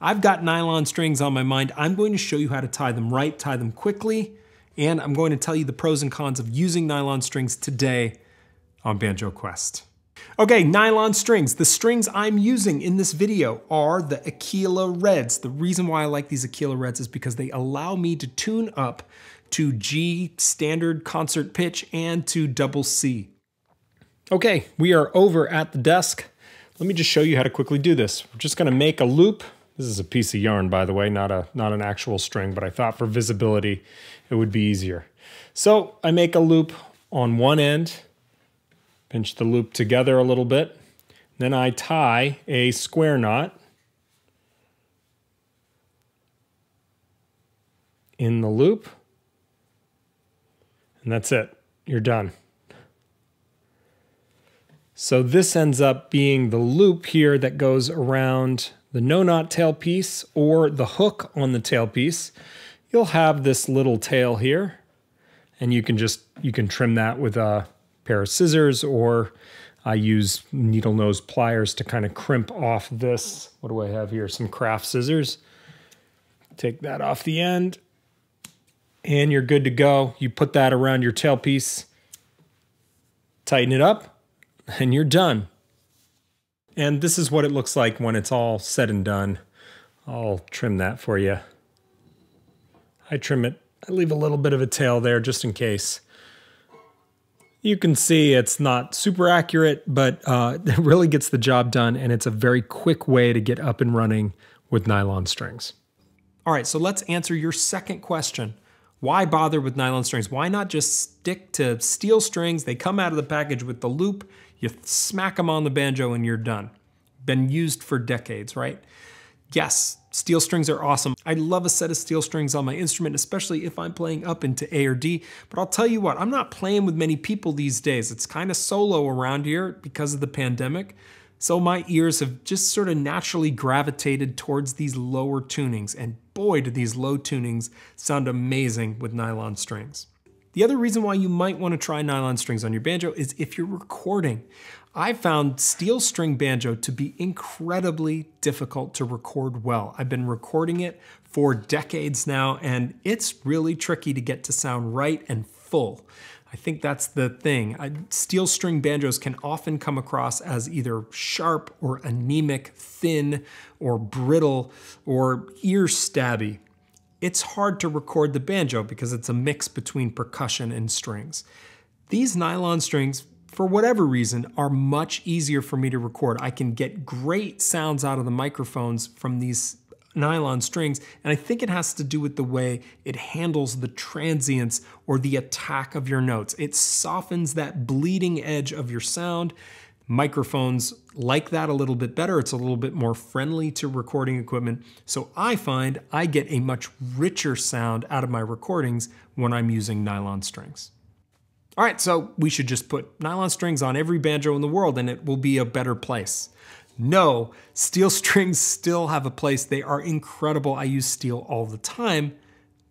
I've got nylon strings on my mind. I'm going to show you how to tie them right, tie them quickly, and I'm going to tell you the pros and cons of using nylon strings today on Banjo Quest. Okay, nylon strings. The strings I'm using in this video are the Aquila Reds. The reason why I like these Aquila Reds is because they allow me to tune up to G standard concert pitch and to double C. Okay, we are over at the desk. Let me just show you how to quickly do this. We're just gonna make a loop. This is a piece of yarn, by the way, not, a, not an actual string, but I thought for visibility, it would be easier. So I make a loop on one end, pinch the loop together a little bit. Then I tie a square knot in the loop. And that's it. You're done. So this ends up being the loop here that goes around the no knot tail piece or the hook on the tail piece. You'll have this little tail here and you can just, you can trim that with a pair of scissors or I use needle nose pliers to kind of crimp off this. What do I have here? Some craft scissors. Take that off the end and you're good to go. You put that around your tailpiece, tighten it up, and you're done. And this is what it looks like when it's all said and done. I'll trim that for you. I trim it, I leave a little bit of a tail there just in case. You can see it's not super accurate, but uh, it really gets the job done and it's a very quick way to get up and running with nylon strings. All right, so let's answer your second question. Why bother with nylon strings? Why not just stick to steel strings? They come out of the package with the loop, you smack them on the banjo and you're done. Been used for decades, right? Yes, steel strings are awesome. I love a set of steel strings on my instrument, especially if I'm playing up into A or D. But I'll tell you what, I'm not playing with many people these days. It's kind of solo around here because of the pandemic. So my ears have just sort of naturally gravitated towards these lower tunings, and boy, do these low tunings sound amazing with nylon strings. The other reason why you might want to try nylon strings on your banjo is if you're recording. I found steel string banjo to be incredibly difficult to record well. I've been recording it for decades now, and it's really tricky to get to sound right and full. I think that's the thing. Steel string banjos can often come across as either sharp or anemic, thin or brittle or ear stabby. It's hard to record the banjo because it's a mix between percussion and strings. These nylon strings, for whatever reason, are much easier for me to record. I can get great sounds out of the microphones from these nylon strings, and I think it has to do with the way it handles the transients or the attack of your notes. It softens that bleeding edge of your sound. Microphones like that a little bit better. It's a little bit more friendly to recording equipment. So I find I get a much richer sound out of my recordings when I'm using nylon strings. All right, so we should just put nylon strings on every banjo in the world and it will be a better place. No, steel strings still have a place. They are incredible. I use steel all the time.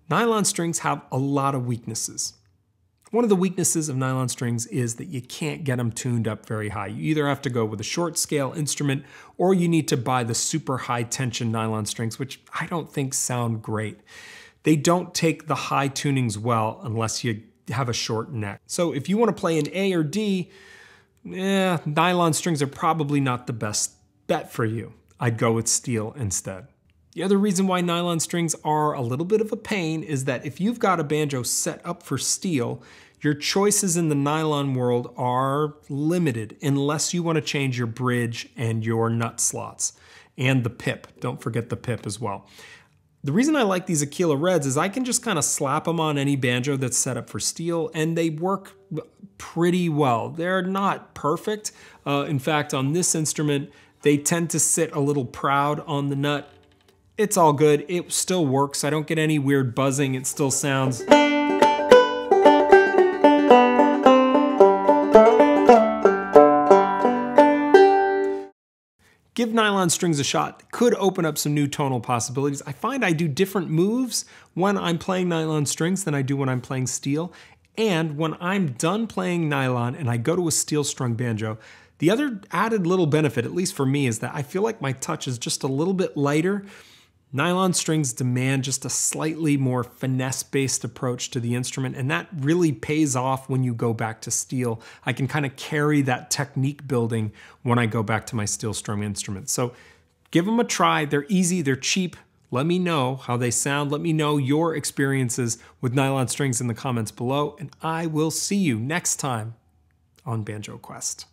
Nylon strings have a lot of weaknesses. One of the weaknesses of nylon strings is that you can't get them tuned up very high. You either have to go with a short scale instrument or you need to buy the super high tension nylon strings, which I don't think sound great. They don't take the high tunings well unless you have a short neck. So if you want to play an A or D, eh, nylon strings are probably not the best bet for you. I'd go with steel instead. The other reason why nylon strings are a little bit of a pain is that if you've got a banjo set up for steel, your choices in the nylon world are limited unless you want to change your bridge and your nut slots and the pip. Don't forget the pip as well. The reason I like these Aquila Reds is I can just kind of slap them on any banjo that's set up for steel and they work pretty well. They're not perfect. Uh, in fact, on this instrument, they tend to sit a little proud on the nut. It's all good. It still works. I don't get any weird buzzing. It still sounds. give nylon strings a shot. Could open up some new tonal possibilities. I find I do different moves when I'm playing nylon strings than I do when I'm playing steel. And when I'm done playing nylon and I go to a steel strung banjo, The other added little benefit, at least for me, is that I feel like my touch is just a little bit lighter. Nylon strings demand just a slightly more finesse based approach to the instrument, and that really pays off when you go back to steel. I can kind of carry that technique building when I go back to my steel strum instruments. So give them a try. They're easy, they're cheap. Let me know how they sound. Let me know your experiences with nylon strings in the comments below, and I will see you next time on Banjo Quest.